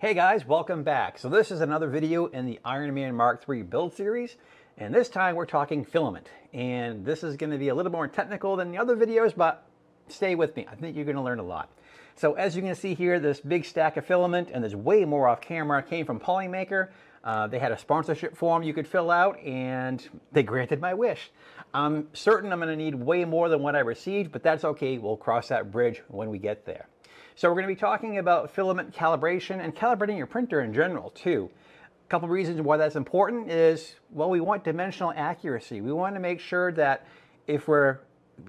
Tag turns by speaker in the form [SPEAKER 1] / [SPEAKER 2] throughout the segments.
[SPEAKER 1] Hey guys, welcome back. So this is another video in the Iron Man Mark III build series. And this time we're talking filament. And this is gonna be a little more technical than the other videos, but stay with me. I think you're gonna learn a lot. So as you can see here, this big stack of filament, and there's way more off camera, came from Polymaker. Uh, they had a sponsorship form you could fill out, and they granted my wish. I'm certain I'm gonna need way more than what I received, but that's okay. We'll cross that bridge when we get there. So we're going to be talking about filament calibration and calibrating your printer in general too. A couple reasons why that's important is, well, we want dimensional accuracy. We want to make sure that if we're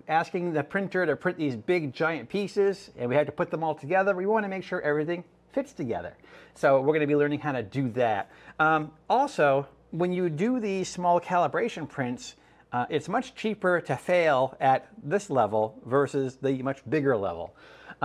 [SPEAKER 1] asking the printer to print these big giant pieces and we have to put them all together, we want to make sure everything fits together. So we're going to be learning how to do that. Um, also, when you do these small calibration prints, uh, it's much cheaper to fail at this level versus the much bigger level.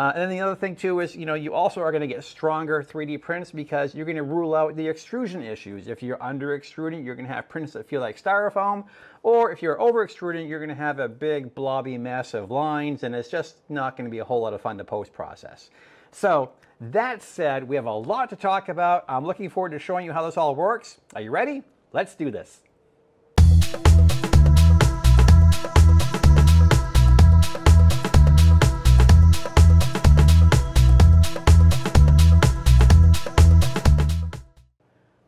[SPEAKER 1] Uh, and then the other thing too is, you know, you also are going to get stronger 3D prints because you're going to rule out the extrusion issues. If you're under extruding, you're going to have prints that feel like styrofoam, or if you're over extruding, you're going to have a big blobby mess of lines, and it's just not going to be a whole lot of fun to post process. So that said, we have a lot to talk about. I'm looking forward to showing you how this all works. Are you ready? Let's do this.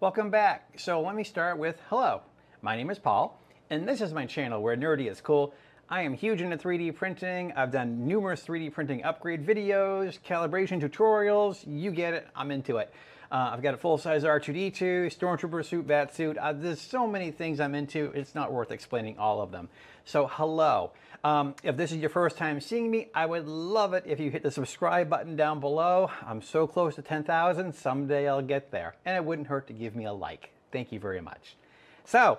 [SPEAKER 1] Welcome back. So let me start with hello. My name is Paul, and this is my channel where nerdy is cool. I am huge into 3D printing. I've done numerous 3D printing upgrade videos, calibration tutorials. You get it, I'm into it. Uh, I've got a full-size R2-D2, Stormtrooper suit, bat suit. Uh, there's so many things I'm into, it's not worth explaining all of them. So hello. Um, if this is your first time seeing me, I would love it if you hit the subscribe button down below. I'm so close to 10,000, someday I'll get there. And it wouldn't hurt to give me a like. Thank you very much. So,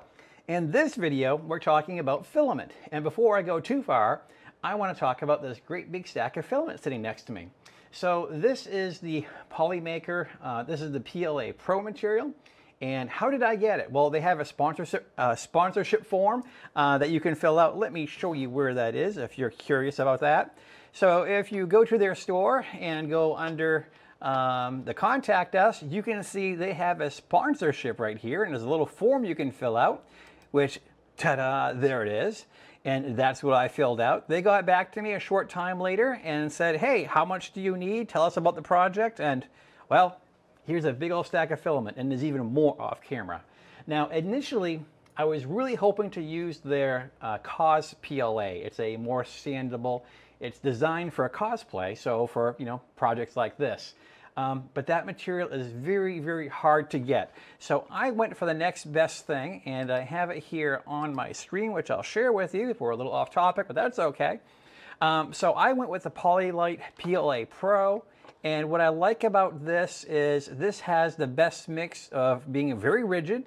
[SPEAKER 1] in this video, we're talking about filament. And before I go too far, I want to talk about this great big stack of filament sitting next to me. So this is the Polymaker, uh, this is the PLA Pro material. And how did I get it? Well, they have a sponsorship, uh, sponsorship form uh, that you can fill out. Let me show you where that is if you're curious about that. So if you go to their store and go under um, the contact us, you can see they have a sponsorship right here and there's a little form you can fill out, which ta-da, there it is. And that's what I filled out. They got back to me a short time later and said, hey, how much do you need? Tell us about the project. And well, Here's a big old stack of filament, and there's even more off camera. Now, initially, I was really hoping to use their uh, COS PLA. It's a more sandable, it's designed for a cosplay, so for, you know, projects like this. Um, but that material is very, very hard to get. So I went for the next best thing, and I have it here on my screen, which I'll share with you. We're a little off topic, but that's okay. Um, so I went with the Polylite PLA Pro. And what I like about this is this has the best mix of being very rigid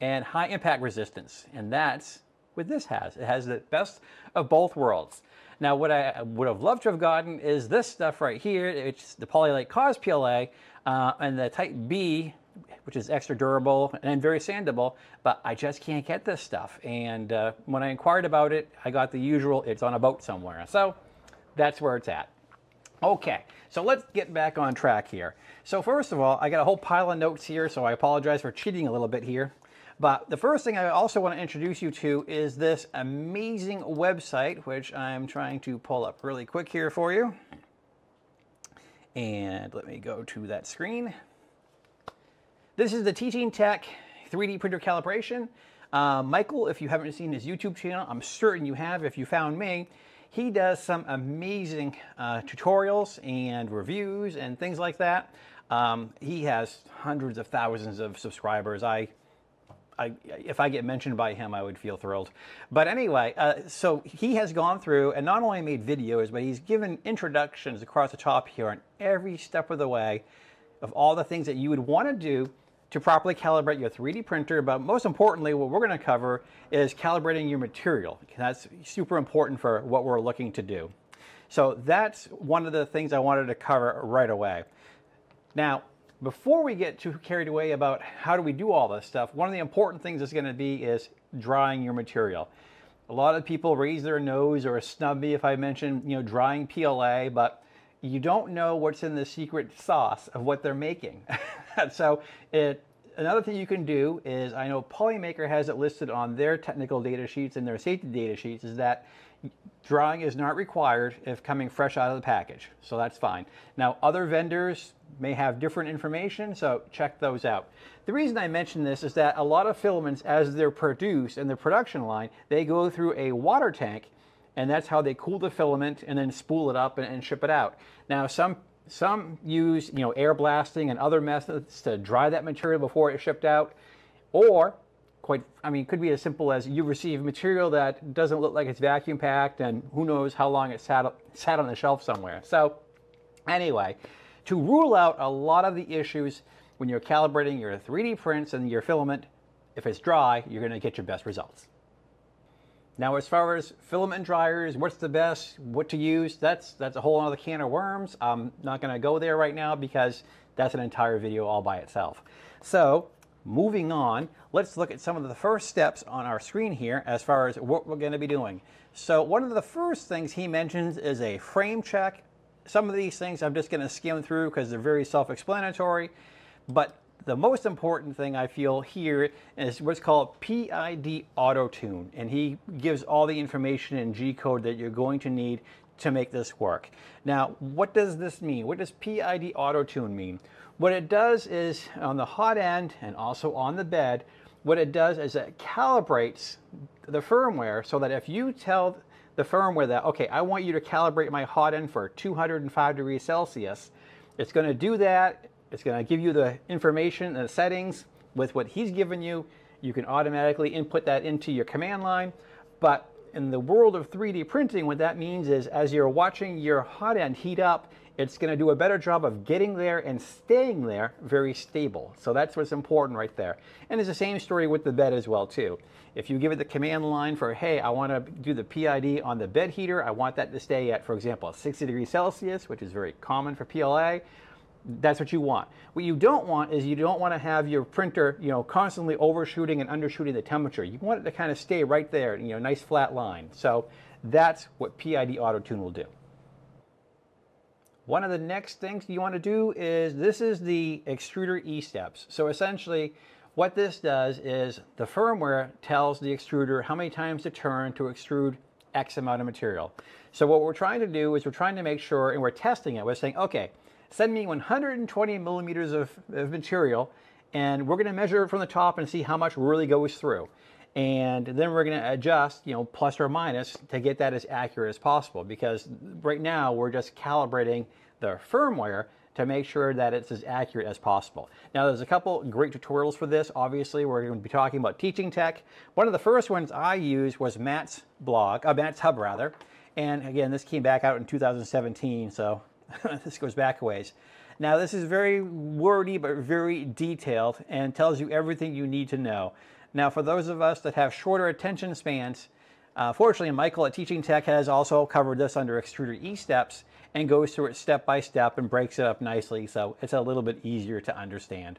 [SPEAKER 1] and high impact resistance. And that's what this has. It has the best of both worlds. Now, what I would have loved to have gotten is this stuff right here. It's the Polylite COS PLA uh, and the Type B, which is extra durable and very sandable, but I just can't get this stuff. And uh, when I inquired about it, I got the usual, it's on a boat somewhere. So that's where it's at. Okay, so let's get back on track here. So first of all, I got a whole pile of notes here, so I apologize for cheating a little bit here. But the first thing I also want to introduce you to is this amazing website, which I'm trying to pull up really quick here for you. And let me go to that screen. This is the Teaching Tech 3D printer calibration. Uh, Michael, if you haven't seen his YouTube channel, I'm certain you have if you found me. He does some amazing uh, tutorials and reviews and things like that. Um, he has hundreds of thousands of subscribers. I, I, if I get mentioned by him, I would feel thrilled. But anyway, uh, so he has gone through and not only made videos, but he's given introductions across the top here on every step of the way of all the things that you would want to do to properly calibrate your 3D printer, but most importantly, what we're gonna cover is calibrating your material. That's super important for what we're looking to do. So that's one of the things I wanted to cover right away. Now, before we get too carried away about how do we do all this stuff, one of the important things is gonna be is drying your material. A lot of people raise their nose or snub me if I mention, you know, drying PLA, but you don't know what's in the secret sauce of what they're making. So it another thing you can do is I know Polymaker has it listed on their technical data sheets and their safety data sheets is that drawing is not required if coming fresh out of the package. So that's fine. Now other vendors may have different information, so check those out. The reason I mention this is that a lot of filaments as they're produced in the production line, they go through a water tank and that's how they cool the filament and then spool it up and, and ship it out. Now some some use you know air blasting and other methods to dry that material before it's shipped out, or quite I mean it could be as simple as you receive material that doesn't look like it's vacuum packed and who knows how long it sat sat on the shelf somewhere. So anyway, to rule out a lot of the issues when you're calibrating your 3D prints and your filament, if it's dry, you're going to get your best results. Now, as far as filament dryers, what's the best, what to use, that's, that's a whole other can of worms. I'm not gonna go there right now because that's an entire video all by itself. So, moving on, let's look at some of the first steps on our screen here as far as what we're gonna be doing. So one of the first things he mentions is a frame check. Some of these things I'm just gonna skim through because they're very self-explanatory, but the most important thing I feel here is what's called PID Auto Tune, and he gives all the information in G code that you're going to need to make this work. Now, what does this mean? What does PID Auto Tune mean? What it does is on the hot end and also on the bed, what it does is it calibrates the firmware so that if you tell the firmware that, okay, I want you to calibrate my hot end for 205 degrees Celsius, it's going to do that it's going to give you the information and the settings with what he's given you. You can automatically input that into your command line. But in the world of 3D printing, what that means is as you're watching your hot end heat up, it's going to do a better job of getting there and staying there very stable. So that's what's important right there. And it's the same story with the bed as well too. If you give it the command line for, hey, I want to do the PID on the bed heater, I want that to stay at, for example, 60 degrees Celsius, which is very common for PLA that's what you want. What you don't want is you don't want to have your printer, you know, constantly overshooting and undershooting the temperature. You want it to kind of stay right there, you know, nice flat line. So that's what PID Auto Tune will do. One of the next things you want to do is this is the extruder E-steps. So essentially what this does is the firmware tells the extruder how many times to turn to extrude X amount of material. So what we're trying to do is we're trying to make sure, and we're testing it, we're saying, okay, send me 120 millimeters of, of material and we're going to measure it from the top and see how much really goes through. And then we're going to adjust, you know, plus or minus to get that as accurate as possible because right now we're just calibrating the firmware to make sure that it's as accurate as possible. Now there's a couple great tutorials for this. Obviously we're going to be talking about teaching tech. One of the first ones I used was Matt's blog, uh, Matt's hub rather. And again, this came back out in 2017, so this goes back a ways. Now, this is very wordy but very detailed and tells you everything you need to know. Now, for those of us that have shorter attention spans, uh, fortunately, Michael at Teaching Tech has also covered this under Extruder E-Steps and goes through it step by step and breaks it up nicely, so it's a little bit easier to understand.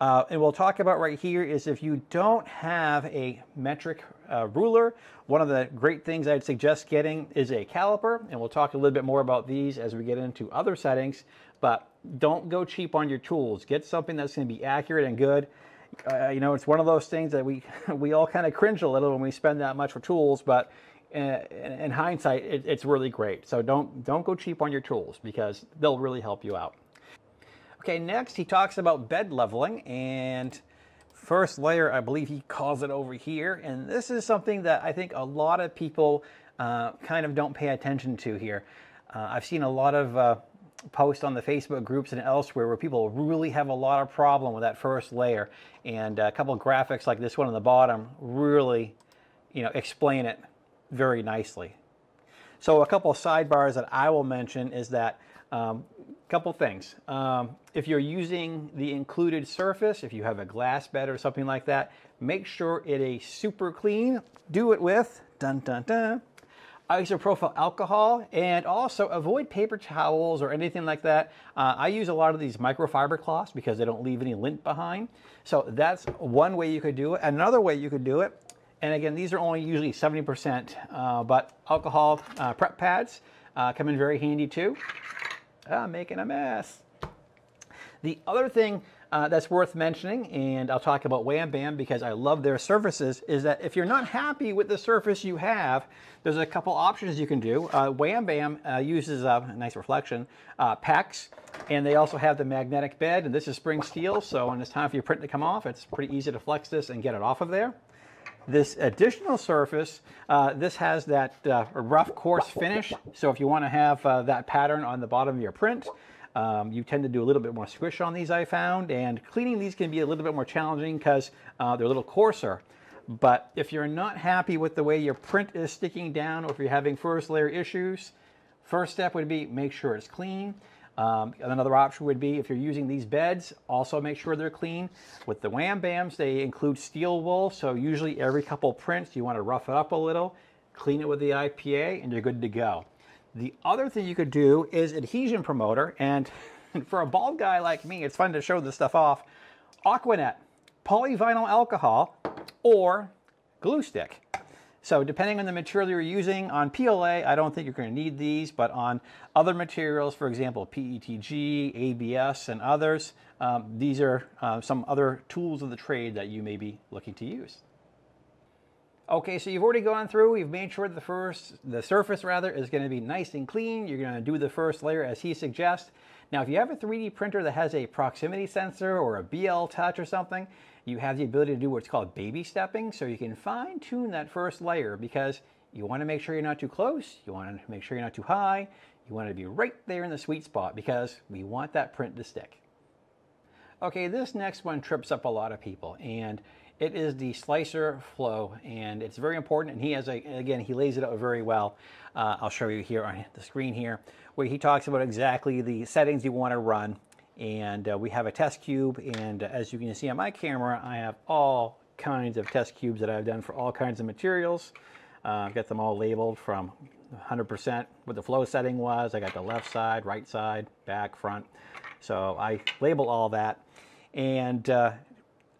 [SPEAKER 1] Uh, and we'll talk about right here is if you don't have a metric uh, ruler, one of the great things I'd suggest getting is a caliper, and we'll talk a little bit more about these as we get into other settings, but don't go cheap on your tools. Get something that's going to be accurate and good. Uh, you know, it's one of those things that we, we all kind of cringe a little when we spend that much for tools, but in, in hindsight, it, it's really great. So don't, don't go cheap on your tools because they'll really help you out. Okay, next he talks about bed leveling and first layer, I believe he calls it over here. And this is something that I think a lot of people uh, kind of don't pay attention to here. Uh, I've seen a lot of uh, posts on the Facebook groups and elsewhere where people really have a lot of problem with that first layer. And a couple of graphics like this one on the bottom really, you know, explain it very nicely. So a couple of sidebars that I will mention is that um, couple things. Um, if you're using the included surface, if you have a glass bed or something like that, make sure it is super clean. Do it with dun dun dun isopropyl alcohol and also avoid paper towels or anything like that. Uh, I use a lot of these microfiber cloths because they don't leave any lint behind. So that's one way you could do it. Another way you could do it, and again, these are only usually 70%, uh, but alcohol uh, prep pads uh, come in very handy too. Ah, making a mess. The other thing uh, that's worth mentioning, and I'll talk about Wham Bam because I love their surfaces, is that if you're not happy with the surface you have, there's a couple options you can do. Uh, Wham Bam uh, uses a nice reflection, PEX, and they also have the magnetic bed, and this is spring steel, so when it's time for your print to come off, it's pretty easy to flex this and get it off of there. This additional surface, uh, this has that uh, rough coarse finish. So if you want to have uh, that pattern on the bottom of your print, um, you tend to do a little bit more squish on these I found and cleaning these can be a little bit more challenging because uh, they're a little coarser. But if you're not happy with the way your print is sticking down or if you're having first layer issues, first step would be make sure it's clean. Um, another option would be if you're using these beds, also make sure they're clean. With the Wham Bams, they include steel wool, so usually every couple prints you want to rough it up a little, clean it with the IPA, and you're good to go. The other thing you could do is adhesion promoter, and for a bald guy like me, it's fun to show this stuff off. Aquanet, polyvinyl alcohol, or glue stick. So depending on the material you're using, on PLA, I don't think you're going to need these, but on other materials, for example, PETG, ABS, and others, um, these are uh, some other tools of the trade that you may be looking to use. Okay, so you've already gone through, you've made sure the first, the surface rather, is going to be nice and clean. You're going to do the first layer as he suggests. Now, if you have a 3D printer that has a proximity sensor or a BL Touch or something, you have the ability to do what's called baby stepping, so you can fine tune that first layer because you want to make sure you're not too close, you want to make sure you're not too high, you want to be right there in the sweet spot because we want that print to stick. Okay, this next one trips up a lot of people and it is the slicer flow and it's very important and he has a, again, he lays it out very well. Uh, I'll show you here on the screen here where he talks about exactly the settings you want to run and uh, we have a test cube and uh, as you can see on my camera I have all kinds of test cubes that I've done for all kinds of materials. Uh, I've got them all labeled from 100% what the flow setting was. I got the left side right side back front. So I label all that. And uh,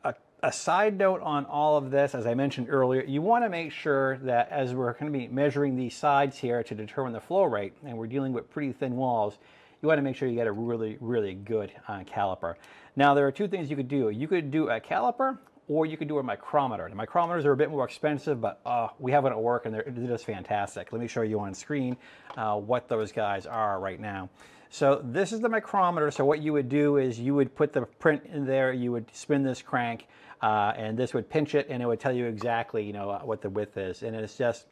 [SPEAKER 1] a, a side note on all of this as I mentioned earlier you want to make sure that as we're going to be measuring these sides here to determine the flow rate and we're dealing with pretty thin walls you want to make sure you get a really, really good uh, caliper. Now, there are two things you could do. You could do a caliper or you could do a micrometer. The micrometers are a bit more expensive, but uh, we have one at work and they're, just fantastic. Let me show you on screen uh, what those guys are right now. So this is the micrometer. So what you would do is you would put the print in there, you would spin this crank, uh, and this would pinch it and it would tell you exactly, you know, what the width is. And it's just,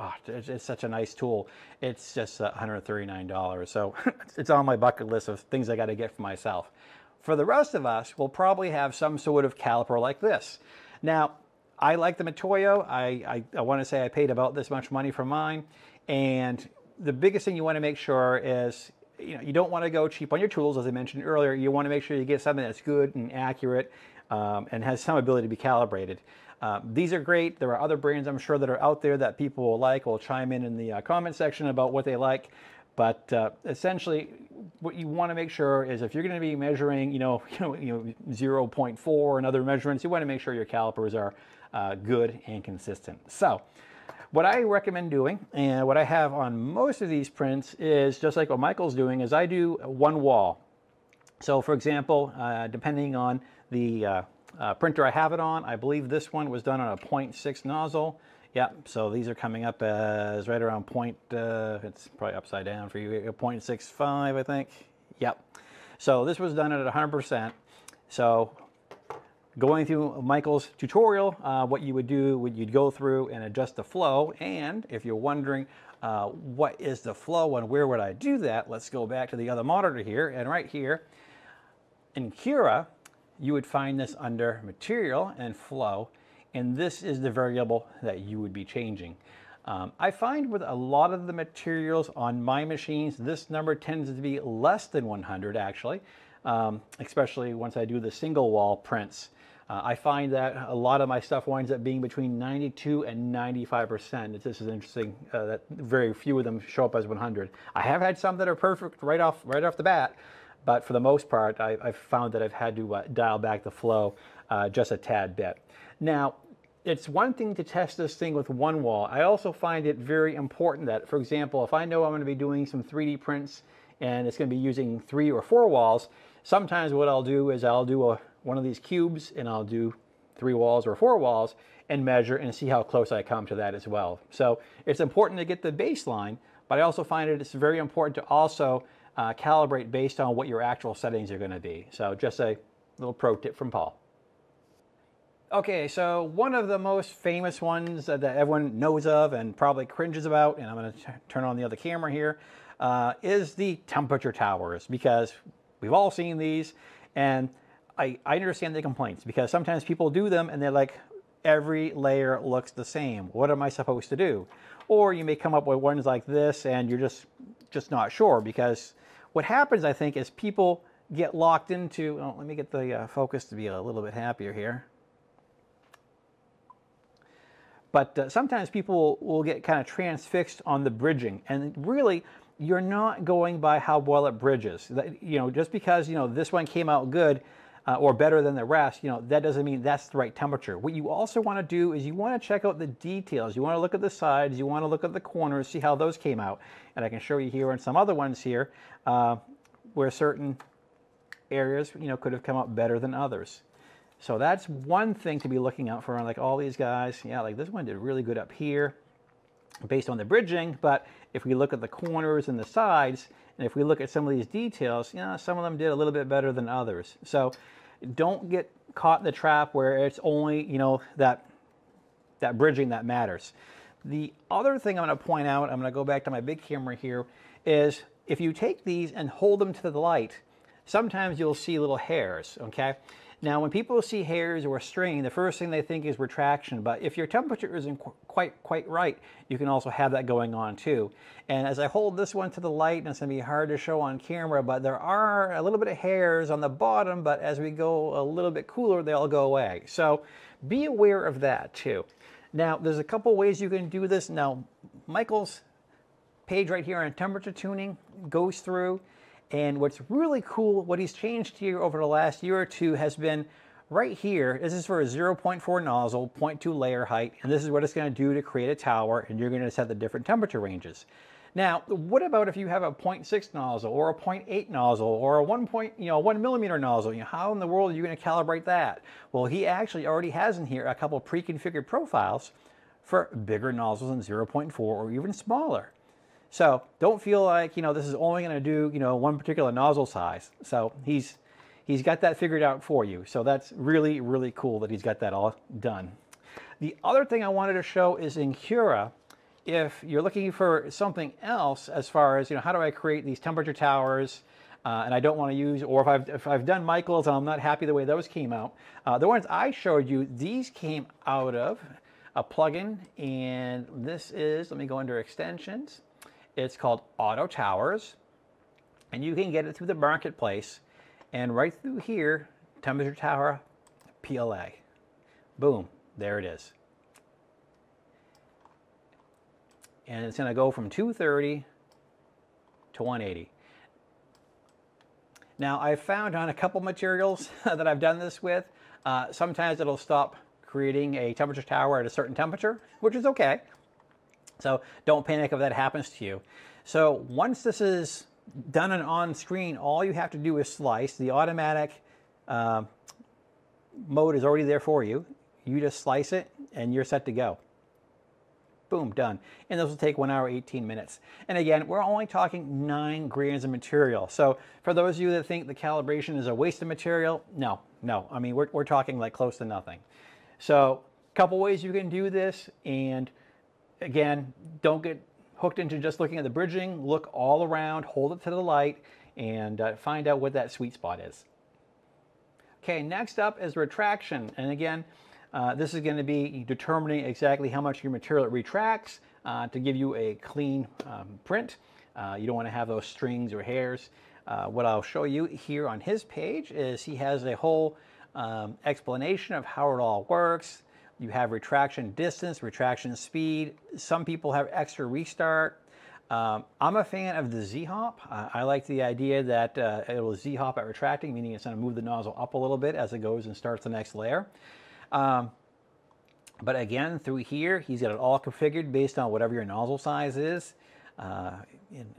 [SPEAKER 1] oh, it's, it's, such a nice tool. It's just $139. So it's on my bucket list of things I got to get for myself. For the rest of us, we'll probably have some sort of caliper like this. Now, I like the Mitutoyo. I, I, I want to say I paid about this much money for mine. And the biggest thing you want to make sure is you know, you don't want to go cheap on your tools, as I mentioned earlier. You want to make sure you get something that's good and accurate um, and has some ability to be calibrated. Uh, these are great. There are other brands I'm sure that are out there that people will like. Will chime in in the uh, comment section about what they like. But uh, essentially, what you want to make sure is if you're going to be measuring, you know, you know, you know 0.4 and other measurements, you want to make sure your calipers are uh, good and consistent. So. What I recommend doing, and what I have on most of these prints is just like what Michael's doing, is I do one wall. So for example, uh, depending on the uh, uh, printer I have it on. I believe this one was done on a 0.6 nozzle. Yep, so these are coming up as right around point, uh, it's probably upside down for you, 0.65 I think. Yep. So this was done at 100%. So going through Michael's tutorial, uh, what you would do would you'd go through and adjust the flow. And if you're wondering uh, what is the flow and where would I do that, let's go back to the other monitor here. And right here in Cura, you would find this under material and flow, and this is the variable that you would be changing. Um, I find with a lot of the materials on my machines, this number tends to be less than 100 actually, um, especially once I do the single wall prints. Uh, I find that a lot of my stuff winds up being between 92 and 95%. This is interesting uh, that very few of them show up as 100. I have had some that are perfect right off, right off the bat, but for the most part, I, have found that I've had to uh, dial back the flow uh, just a tad bit. Now, it's one thing to test this thing with one wall. I also find it very important that, for example, if I know I'm going to be doing some 3D prints and it's going to be using three or four walls, sometimes what I'll do is I'll do a, one of these cubes and I'll do three walls or four walls and measure and see how close I come to that as well. So it's important to get the baseline, but I also find it it's very important to also uh, calibrate based on what your actual settings are going to be. So just a little pro tip from Paul. Okay, so one of the most famous ones that everyone knows of and probably cringes about, and I'm going to turn on the other camera here, uh, is the temperature towers because we've all seen these and I, I understand the complaints because sometimes people do them and they're like, every layer looks the same. What am I supposed to do? Or you may come up with ones like this and you're just, just not sure because what happens, I think, is people get locked into, oh, let me get the uh, focus to be a little bit happier here. But uh, sometimes people will get kind of transfixed on the bridging. And really, you're not going by how well it bridges. You know, just because, you know, this one came out good uh, or better than the rest, you know, that doesn't mean that's the right temperature. What you also want to do is you want to check out the details. You want to look at the sides, you want to look at the corners, see how those came out. And I can show you here and some other ones here uh, where certain areas, you know, could have come out better than others. So that's one thing to be looking out for. Like all these guys, yeah, like this one did really good up here based on the bridging. But if we look at the corners and the sides, and if we look at some of these details, you know, some of them did a little bit better than others. So don't get caught in the trap where it's only, you know, that, that bridging that matters. The other thing I'm going to point out, I'm going to go back to my big camera here, is if you take these and hold them to the light, sometimes you'll see little hairs, okay? Now, when people see hairs or string, the first thing they think is retraction, but if your temperature isn't qu quite quite right, you can also have that going on too. And as I hold this one to the light, and it's gonna be hard to show on camera, but there are a little bit of hairs on the bottom, but as we go a little bit cooler, they all go away. So be aware of that too. Now, there's a couple ways you can do this. Now, Michael's page right here on temperature tuning goes through and what's really cool, what he's changed here over the last year or two has been right here. This is for a 0.4 nozzle, 0.2 layer height, and this is what it's going to do to create a tower, and you're going to set the different temperature ranges. Now, what about if you have a 0.6 nozzle or a 0.8 nozzle or a 1 point, you know, 1 millimeter nozzle? You know, how in the world are you going to calibrate that? Well, he actually already has in here a couple pre-configured profiles for bigger nozzles than 0.4 or even smaller. So don't feel like, you know, this is only going to do, you know, one particular nozzle size. So he's, he's got that figured out for you. So that's really, really cool that he's got that all done. The other thing I wanted to show is in Cura, if you're looking for something else as far as, you know, how do I create these temperature towers, uh, and I don't want to use, or if I've, if I've done Michael's and I'm not happy the way those came out, uh, the ones I showed you, these came out of a plugin, and this is, let me go under extensions, it's called Auto Towers, and you can get it through the marketplace. And right through here, temperature tower PLA. Boom, there it is. And it's to go from 230 to 180. Now, I've found on a couple materials that I've done this with, uh, sometimes it'll stop creating a temperature tower at a certain temperature, which is okay. So don't panic if that happens to you. So once this is done and on screen, all you have to do is slice. The automatic uh, mode is already there for you. You just slice it and you're set to go. Boom, done. And this will take one hour, 18 minutes. And again, we're only talking nine grams of material. So for those of you that think the calibration is a waste of material, no, no. I mean, we're, we're talking like close to nothing. So a couple ways you can do this and again, don't get hooked into just looking at the bridging. Look all around, hold it to the light, and uh, find out what that sweet spot is. Okay, next up is retraction. And again, uh, this is going to be determining exactly how much your material retracts uh, to give you a clean um, print. Uh, you don't want to have those strings or hairs. Uh, what I'll show you here on his page is he has a whole um, explanation of how it all works, you have retraction distance, retraction speed. Some people have extra restart. Um, I'm a fan of the Z-hop. Uh, I like the idea that uh, it will Z-hop at retracting, meaning it's going to move the nozzle up a little bit as it goes and starts the next layer. Um, but again, through here, he's got it all configured based on whatever your nozzle size is. Uh, and,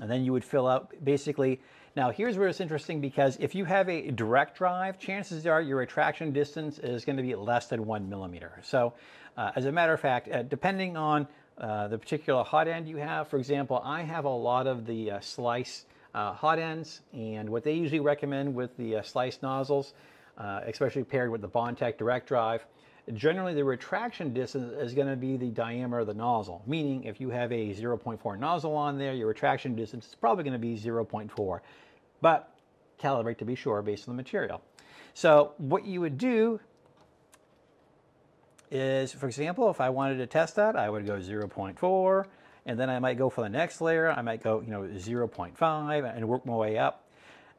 [SPEAKER 1] and then you would fill out, basically, Now here's where it's interesting because if you have a direct drive, chances are your retraction distance is going to be less than one millimeter. So uh, as a matter of fact, uh, depending on uh, the particular hot end you have, for example, I have a lot of the uh, slice uh, hot ends and what they usually recommend with the uh, slice nozzles, especially paired with the Bondtech direct drive, generally the retraction distance is going to be the diameter of the nozzle, meaning if you have a 0.4 nozzle on there, your retraction distance is probably going to be 0.4, but calibrate to be sure based on the material. So what you would do is, for example, if I wanted to test that, I would go 0.4, and then I might go for the next layer, I might go, you know, 0.5 and work my way up.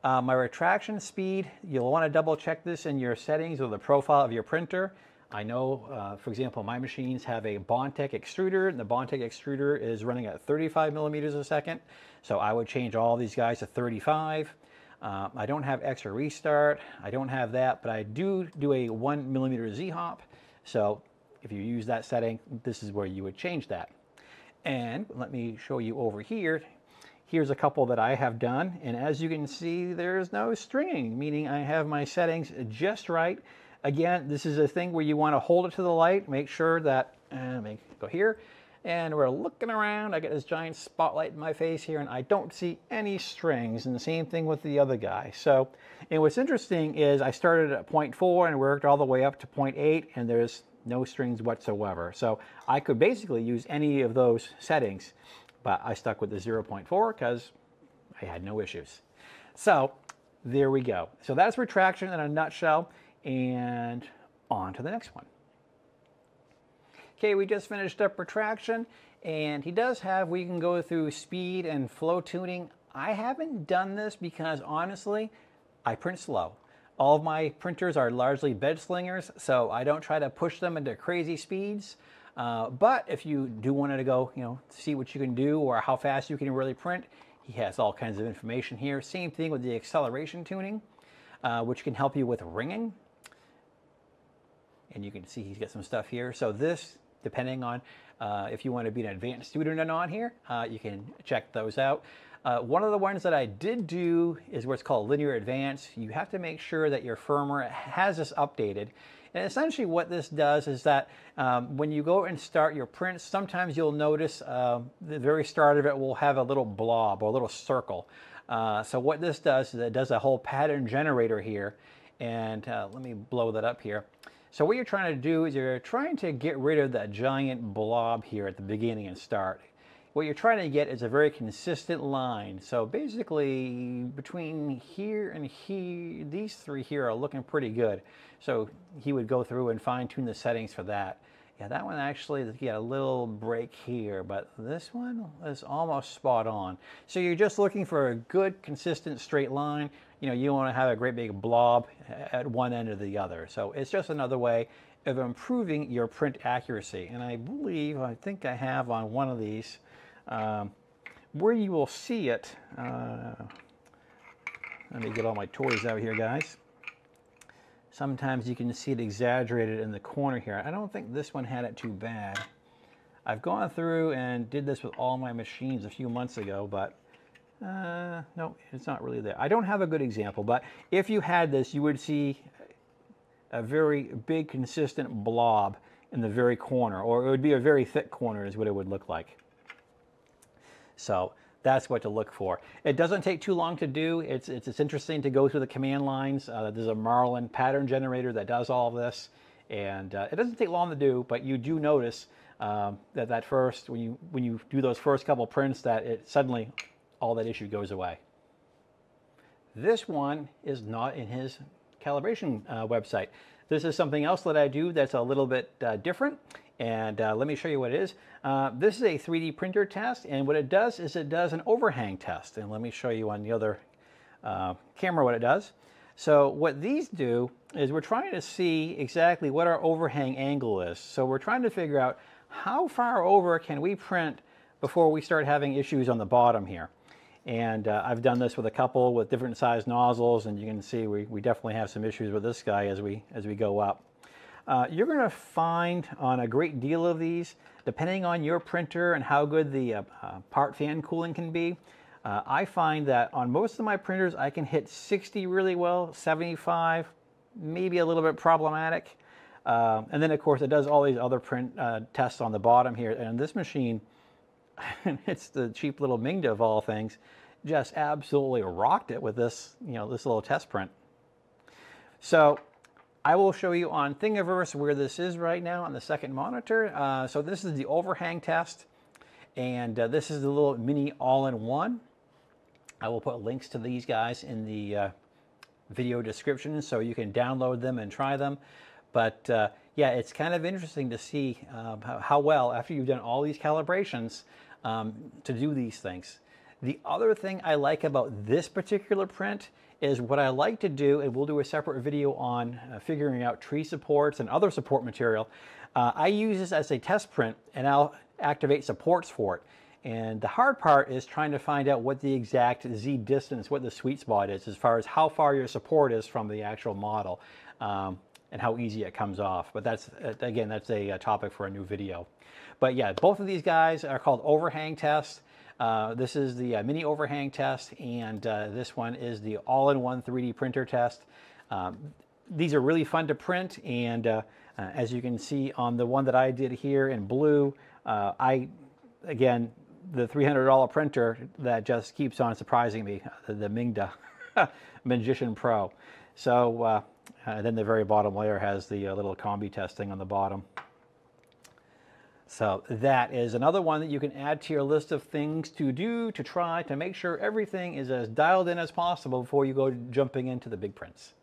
[SPEAKER 1] Uh, my retraction speed, you'll want to double check this in your settings or the profile of your printer. I know, uh, for example, my machines have a Bondtech extruder, and the Bondtech extruder is running at 35 millimeters a second. So I would change all these guys to 35. Uh, I don't have extra restart. I don't have that, but I do do a one millimeter Z-hop. So if you use that setting, this is where you would change that. And let me show you over here. Here's a couple that I have done. And as you can see, there's no stringing, meaning I have my settings just right. Again, this is a thing where you want to hold it to the light, make sure that, uh, let me go here, and we're looking around. I got this giant spotlight in my face here, and I don't see any strings, and the same thing with the other guy. So, and what's interesting is I started at 0.4 and worked all the way up to 0.8, and there's no strings whatsoever. So I could basically use any of those settings, but I stuck with the 0.4 because I had no issues. So there we go. So that's retraction in a nutshell and on to the next one. Okay, we just finished up retraction and he does have, we can go through speed and flow tuning. I haven't done this because honestly, I print slow. All of my printers are largely bed slingers, so I don't try to push them into crazy speeds. Uh, but if you do want to go, you know, see what you can do or how fast you can really print, he has all kinds of information here. Same thing with the acceleration tuning, uh, which can help you with ringing and you can see he's got some stuff here. So this, depending on uh, if you want to be an advanced student or not here, uh, you can check those out. Uh, one of the ones that I did do is what's called linear advance. You have to make sure that your firmware has this updated. And essentially what this does is that um, when you go and start your prints, sometimes you'll notice uh, the very start of it will have a little blob or a little circle. Uh, so what this does is it does a whole pattern generator here. And uh, let me blow that up here. So what you're trying to do is you're trying to get rid of that giant blob here at the beginning and start. What you're trying to get is a very consistent line. So basically between here and here, these three here are looking pretty good. So he would go through and fine tune the settings for that. Yeah, that one actually got a little break here, but this one is almost spot on. So you're just looking for a good, consistent straight line. You know, you don't want to have a great big blob at one end or the other. So it's just another way of improving your print accuracy. And I believe, I think I have on one of these, um, where you will see it, uh, let me get all my toys out here, guys. Sometimes you can see it exaggerated in the corner here. I don't think this one had it too bad. I've gone through and did this with all my machines a few months ago, but uh, no, it's not really there. I don't have a good example, but if you had this, you would see a very big, consistent blob in the very corner, or it would be a very thick corner is what it would look like. So that's what to look for. It doesn't take too long to do. It's, it's, it's interesting to go through the command lines. Uh, there's a Marlin pattern generator that does all of this. And uh, it doesn't take long to do, but you do notice um, that that first, when you, when you do those first couple prints, that it suddenly all that issue goes away. This one is not in his calibration uh, website. This is something else that I do that's a little bit uh, different. And uh, let me show you what it is. Uh, this is a 3D printer test, and what it does is it does an overhang test. And let me show you on the other uh, camera what it does. So what these do is we're trying to see exactly what our overhang angle is. So we're trying to figure out how far over can we print before we start having issues on the bottom here. And uh, I've done this with a couple with different size nozzles, and you can see we, we definitely have some issues with this guy as we, as we go up. Uh, you're going to find on a great deal of these, depending on your printer and how good the uh, uh, part fan cooling can be, Uh, I find that on most of my printers, I can hit 60 really well, 75, maybe a little bit problematic. Um, and then of course it does all these other print uh, tests on the bottom here. And this machine, it's the cheap little Mingda of all things, just absolutely rocked it with this, you know, this little test print. So I will show you on Thingiverse where this is right now on the second monitor. Uh, so this is the overhang test, and uh, this is the little mini all-in-one. I will put links to these guys in the uh, video description so you can download them and try them. But uh, yeah, it's kind of interesting to see um, how, how, well, after you've done all these calibrations, um, to do these things. The other thing I like about this particular print is what I like to do, and we'll do a separate video on uh, figuring out tree supports and other support material. Uh, I use this as a test print and I'll activate supports for it. And the hard part is trying to find out what the exact Z distance, what the sweet spot is as far as how far your support is from the actual model um, and how easy it comes off. But that's, uh, again, that's a, a topic for a new video. But yeah, both of these guys are called overhang tests. Uh, this is the uh, mini overhang test, and uh, this one is the all-in-one 3D printer test. Um, these are really fun to print, and uh, uh, as you can see on the one that I did here in blue, I, again, the $300 printer that just keeps on surprising me, the, the Mingda Magician Pro. So then the very bottom layer has the little combi testing on the bottom. So that is another one that you can add to your list of things to do to try to make sure everything is as dialed in as possible before you go jumping into the big prints.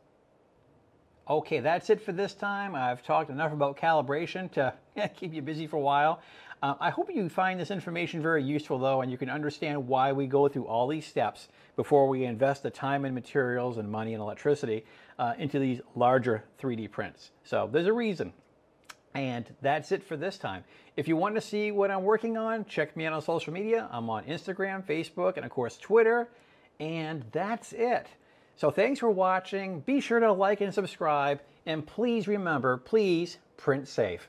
[SPEAKER 1] Okay, that's it for this time. I've talked enough about calibration to keep you busy for a while. Uh, I hope you find this information very useful though and you can understand why we go through all these steps before we invest the time and materials and money and electricity uh, into these larger 3D prints. So there's a reason. And that's it for this time. If you want to see what I'm working on, check me out on social media. I'm on Instagram, Facebook, and of course Twitter. And that's it. So thanks for watching. Be sure to like and subscribe. And please remember, please print safe.